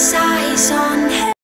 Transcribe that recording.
side.